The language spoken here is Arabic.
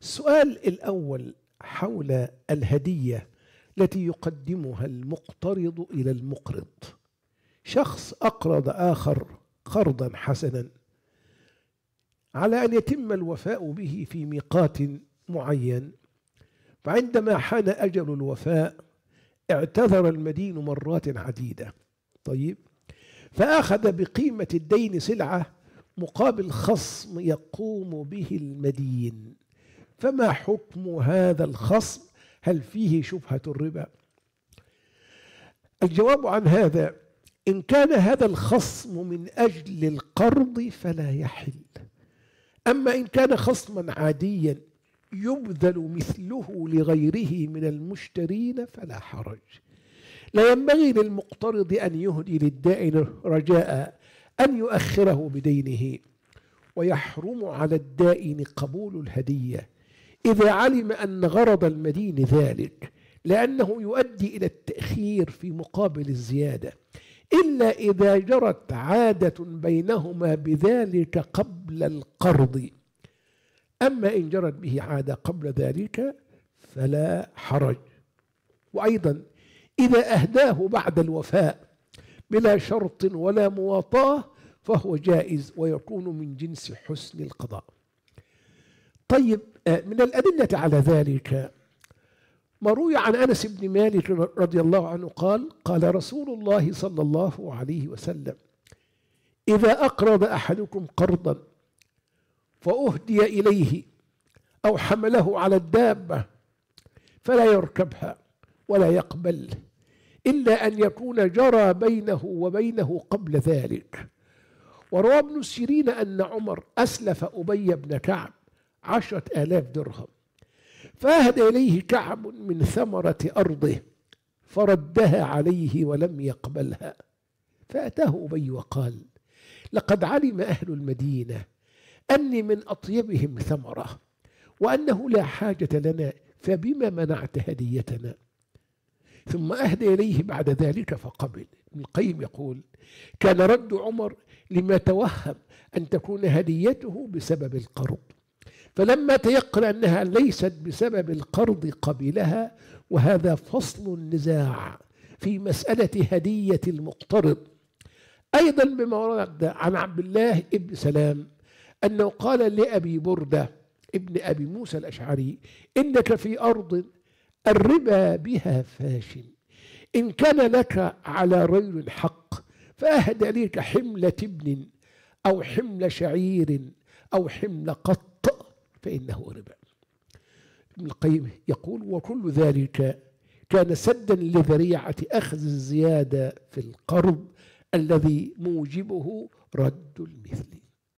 السؤال الأول حول الهدية التي يقدمها المقترض إلى المقرض. شخص أقرض آخر قرضا حسنا على أن يتم الوفاء به في ميقات معين فعندما حان أجل الوفاء اعتذر المدين مرات عديدة. طيب فأخذ بقيمة الدين سلعة مقابل خصم يقوم به المدين. فما حكم هذا الخصم؟ هل فيه شبهة الربا؟ الجواب عن هذا إن كان هذا الخصم من أجل القرض فلا يحل. أما إن كان خصما عاديا يبذل مثله لغيره من المشترين فلا حرج. لا ينبغي للمقترض أن يهدي للدائن رجاء أن يؤخره بدينه ويحرم على الدائن قبول الهدية. إذا علم أن غرض المدين ذلك لأنه يؤدي إلى التأخير في مقابل الزيادة. إلا إذا جرت عادة بينهما بذلك قبل القرض. أما إن جرت به عادة قبل ذلك فلا حرج. وأيضا إذا أهداه بعد الوفاء بلا شرط ولا مواطاة فهو جائز ويكون من جنس حسن القضاء. طيب آه، من الأدلة على ذلك ما روي عن أنس بن مالك رضي الله عنه قال قال رسول الله صلى الله عليه وسلم إذا أقرض أحدكم قرضا فأهدي إليه أو حمله على الدابة فلا يركبها ولا يقبل إلا أن يكون جرى بينه وبينه قبل ذلك. وروى ابن سيرين أن عمر أسلف أبي بن كعب عشرة آلاف درهم. فأهدى إليه كعب من ثمرة أرضه فردها عليه ولم يقبلها. فأتاه أبي وقال لقد علم أهل المدينة أني من أطيبهم ثمرة وأنه لا حاجة لنا فبما منعت هديتنا؟ ثم أهدى إليه بعد ذلك فقبل. ابن القيم يقول كان رد عمر لما توهم أن تكون هديته بسبب القرض. فلما تيقن أنها ليست بسبب القرض قبلها وهذا فصل النزاع في مسألة هدية المقترض. أيضا بما ورد عن عبد الله ابن سلام أنه قال لأبي بردة ابن أبي موسى الأشعري إنك في أرض الربا بها فاش إن كان لك على رجل حق فأهدى لك حملة ابن أو حمل شعير أو حمل قط. فإنه ربا. ابن القيم يقول وكل ذلك كان سدا لذريعة أخذ الزيادة في القرض الذي موجبه رد المثل.